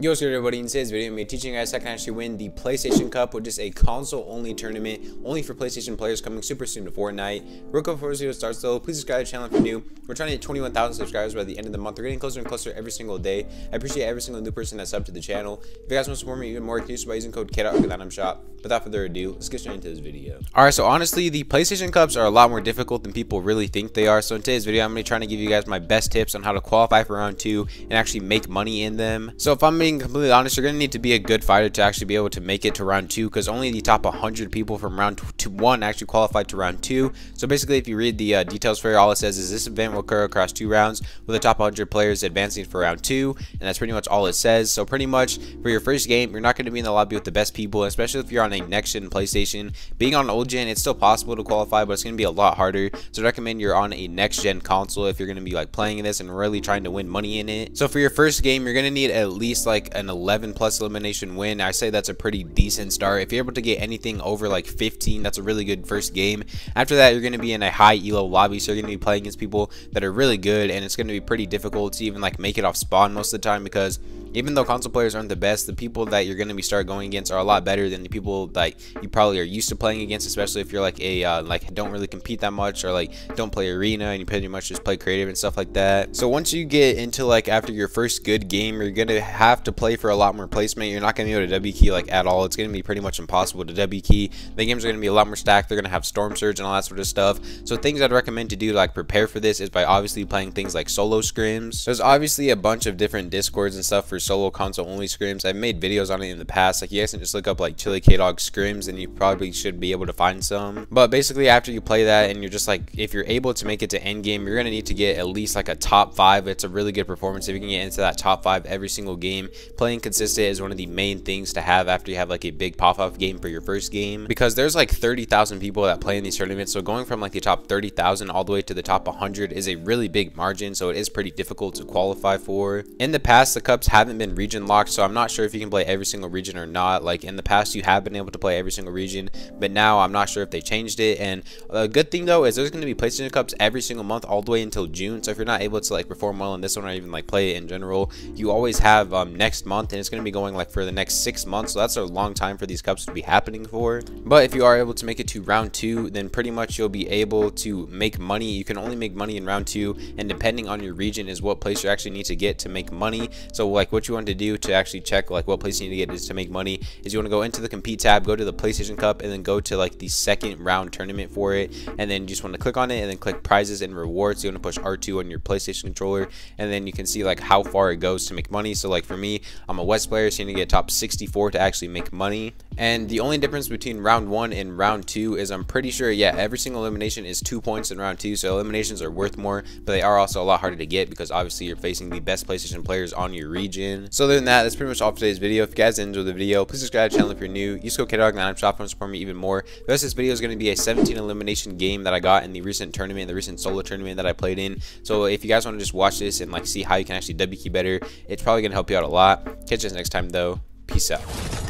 Yo, what's good everybody, in today's video I'm going to be teaching you guys how to actually win the PlayStation Cup, which is a console-only tournament, only for PlayStation players coming super soon to Fortnite. Real quick before this video starts though, please subscribe to the channel if you're new. We're trying to hit 21,000 subscribers by the end of the month. We're getting closer and closer every single day. I appreciate every single new person that's subbed to the channel. If you guys want to support me even more, use by using code Kdog Without further ado, let's get straight into this video. Alright, so honestly, the PlayStation Cups are a lot more difficult than people really think they are. So in today's video, I'm going to be trying to give you guys my best tips on how to qualify for round 2 and actually make money in them. So if I'm being completely honest, you're going to need to be a good fighter to actually be able to make it to round two because only the top 100 people from round one actually qualified to round two. So basically, if you read the uh, details for it, all it says is this event will occur across two rounds with the top 100 players advancing for round two, and that's pretty much all it says. So pretty much for your first game, you're not going to be in the lobby with the best people, especially if you're on a next gen PlayStation. Being on old gen, it's still possible to qualify, but it's going to be a lot harder. So I recommend you're on a next gen console if you're going to be like playing this and really trying to win money in it. So for your first game, you're going to need at least like an 11 plus elimination elimination win. I say that's a pretty decent start. If you're able to get anything over like 15, that's a really good first game. After that, you're going to be in a high elo lobby, so you're going to be playing against people that are really good, and it's going to be pretty difficult to even like make it off spawn most of the time because even though console players aren't the best, the people that you're going to be start going against are a lot better than the people that you probably are used to playing against, especially if you're like a uh, like don't really compete that much or like don't play arena and you pretty much just play creative and stuff like that. So once you get into like after your first good game, you're going to have to play for a lot more placement. You're not going to be able to W key like at all. It's going to be pretty much impossible to W key. The games are going to be a lot more stacked. They're going to have storm surge and all that sort of stuff. So things I'd recommend to do to like prepare for this is by obviously playing things like solo scrims. There's obviously a bunch of different discords and stuff for solo console only scrims. I've made videos on it in the past. Like you guys can just look up like Chilly K Dog scrims and you probably should be able to find some. But basically after you play that and you're just like if you're able to make it to end game, you're gonna need to get at least like a top five. It's a really good performance if you can get into that top five every single game. Playing consistent is one of the main things to have after you have like a big pop-off game for your first game because there's like 30,000 people that play in these tournaments. So going from like the top 30,000 all the way to the top 100 is a really big margin. So it is pretty difficult to qualify for. In the past, the cups haven't been region locked so I'm not sure if you can play every single region or not. Like in the past, you have been able to play every single region, but now I'm not sure if they changed it. And a good thing though is there's going to be PlayStation Cups every single month all the way until June. So if you're not able to like perform well in this one or even like play it in general, you always have um, next month, and it's going to be going like for the next six months. So that's a long time for these cups to be happening for. But if you are able to make it to round two, then pretty much you'll be able to make money. You can only make money in round two, and depending on your region is what place you actually need to get to make money. So like what you want to do to actually check like what place you need to get is to make money is you want to go into the compete tab go to the playstation cup and then go to like the second round tournament for it and then you just want to click on it and then click prizes and rewards. You want to push r2 on your playstation controller and then you can see like how far it goes to make money. So like for me i'm a west player so you need to get top 64 to actually make money and the only difference between round one and round two is I'm pretty sure, yeah, every single elimination is two points in round two. So eliminations are worth more, but they are also a lot harder to get because obviously you're facing the best PlayStation players on your region. So other than that, that's pretty much all for today's video. If you guys enjoyed the video, please subscribe to the channel if you're new. Use code KDOG9 shop and support me even more. The rest of this video is going to be a 17 elimination game that I got in the recent tournament, the recent solo tournament that I played in. So if you guys want to just watch this and like see how you can actually W key better, it's probably going to help you out a lot. Catch us next time though. Peace out.